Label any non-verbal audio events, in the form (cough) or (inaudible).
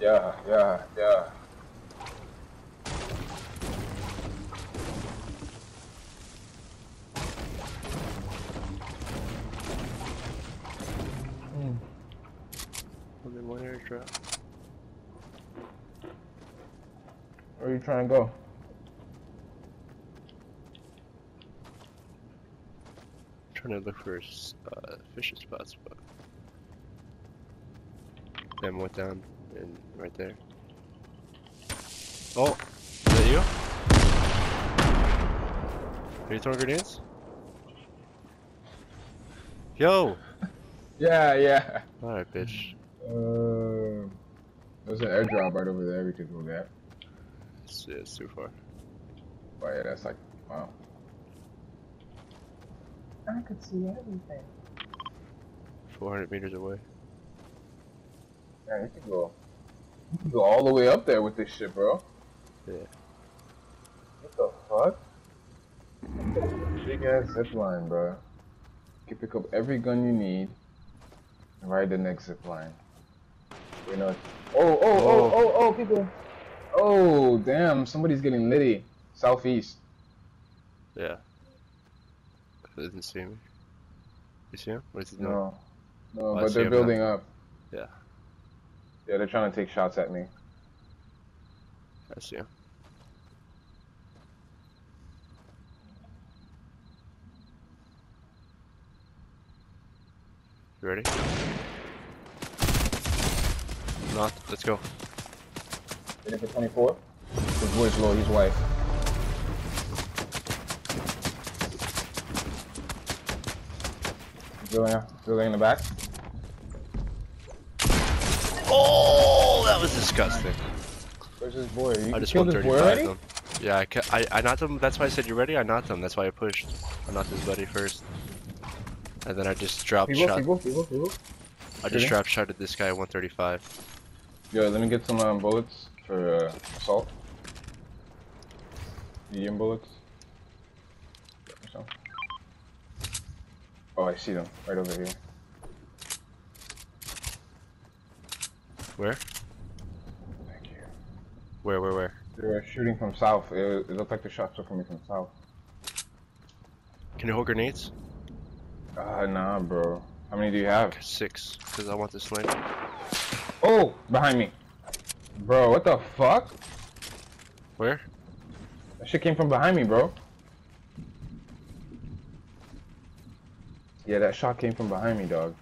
Yeah, yeah, yeah. Only one airdrop. Where are you trying to go? trying to look for uh, fishing spots, but them went down and right there. Oh, is that you? Are you throwing grenades? Yo! (laughs) Yeah, yeah. Alright, bitch. Uh, there's an airdrop right over there. We could go there. It's, yeah, it's too far. Oh, yeah, that's like, wow. I could see everything. 400 meters away. Yeah, you can go. You could go all the way up there with this shit, bro. Yeah. What the fuck? Big ass zip line, bro. You can pick up every gun you need and ride the next zip line. You know. Oh, oh, oh, oh, oh, people. Oh, damn. Somebody's getting litty. Southeast. Yeah. They didn't see me. You see him? What is he doing? No. No, oh, I but they're him now. building up. Yeah. Yeah, they're trying to take shots at me. I see him. You ready? Not. Let's go. Ready for 24? His voice low, he's white. Building, building in the back. Oh, that was disgusting. Where's his boy? You I just killed his boy already? them. Yeah, I, I, I knocked him. That's why I said you ready. I knocked him. That's why I pushed. I knocked his buddy first, and then I just dropped People, shot. people, people, people. I just dropped shot at this guy at 135. Yo, let me get some um, bullets for uh, assault. Medium bullets. Oh, I see them right over here. Where? Thank you. Where? Where? Where? They were shooting from south. It, it looked like the shots were coming from south. Can you hold grenades? Uh, nah, bro. How many do you have? Six, because I want this sniper. Oh, behind me. Bro, what the fuck? Where? That shit came from behind me, bro. Yeah, that shot came from behind me, dog.